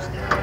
Yeah.